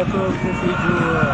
Готов к эфиру.